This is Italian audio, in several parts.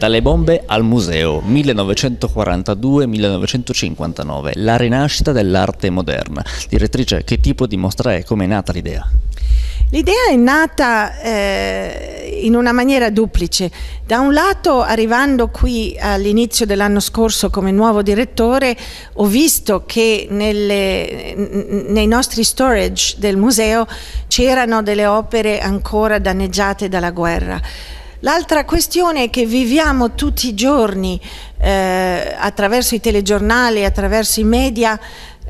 Dalle bombe al museo, 1942-1959, la rinascita dell'arte moderna. Direttrice, che tipo di mostra è? Come è nata l'idea? L'idea è nata eh, in una maniera duplice. Da un lato, arrivando qui all'inizio dell'anno scorso come nuovo direttore, ho visto che nelle, nei nostri storage del museo c'erano delle opere ancora danneggiate dalla guerra. L'altra questione è che viviamo tutti i giorni eh, attraverso i telegiornali, attraverso i media,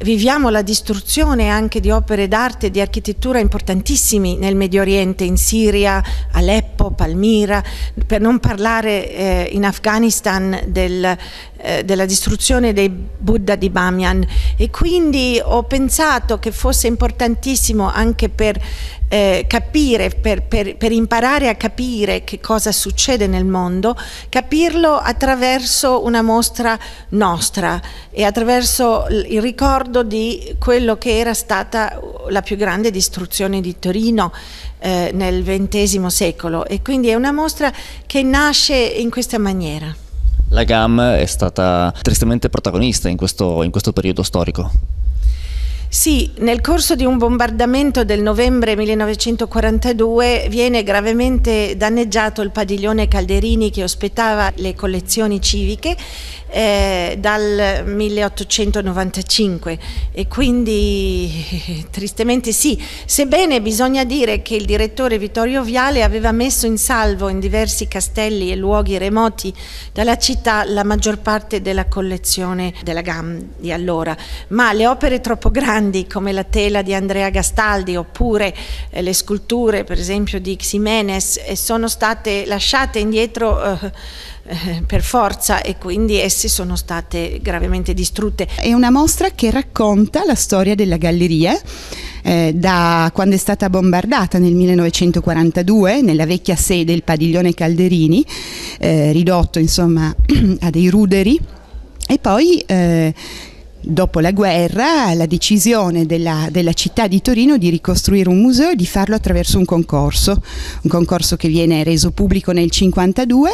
viviamo la distruzione anche di opere d'arte e di architettura importantissimi nel Medio Oriente, in Siria, Aleppo, Palmira, per non parlare eh, in Afghanistan del, eh, della distruzione dei Buddha di Bamiyan. E quindi ho pensato che fosse importantissimo anche per eh, capire, per, per, per, imparare a capire che cosa succede nel mondo, capirlo attraverso una mostra nostra e attraverso il ricordo di quello che era stata la più grande distruzione di Torino eh, nel XX secolo e quindi è una mostra che nasce in questa maniera. La GAM è stata tristemente protagonista in questo, in questo periodo storico. Sì, nel corso di un bombardamento del novembre 1942 viene gravemente danneggiato il padiglione Calderini che ospitava le collezioni civiche eh, dal 1895 e quindi tristemente sì, sebbene bisogna dire che il direttore Vittorio Viale aveva messo in salvo in diversi castelli e luoghi remoti dalla città la maggior parte della collezione della GAM di allora, ma le opere troppo grandi come la tela di Andrea Gastaldi oppure eh, le sculture per esempio di Ximenes eh, sono state lasciate indietro eh, eh, per forza e quindi esse sono state gravemente distrutte. È una mostra che racconta la storia della galleria. Eh, da quando è stata bombardata nel 1942 nella vecchia sede del padiglione Calderini, eh, ridotto insomma a dei ruderi e poi dopo la guerra la decisione della, della, città di Torino di ricostruire un museo e di farlo attraverso un concorso, un concorso che viene reso pubblico nel 52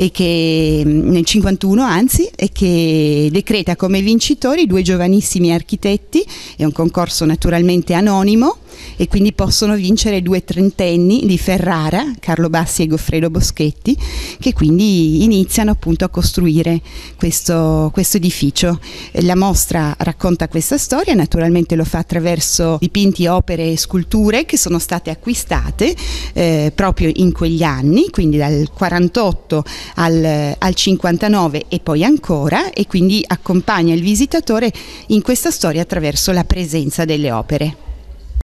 e che, nel 51 anzi, e che decreta come vincitori due giovanissimi architetti, è un concorso naturalmente anonimo e quindi possono vincere due trentenni di Ferrara, Carlo Bassi e Goffredo Boschetti, che quindi iniziano appunto a costruire questo, questo edificio. La mostra racconta questa storia, naturalmente lo fa attraverso dipinti, opere e sculture che sono state acquistate eh, proprio in quegli anni, quindi dal 48 al, al 59 e poi ancora, e quindi accompagna il visitatore in questa storia attraverso la presenza delle opere.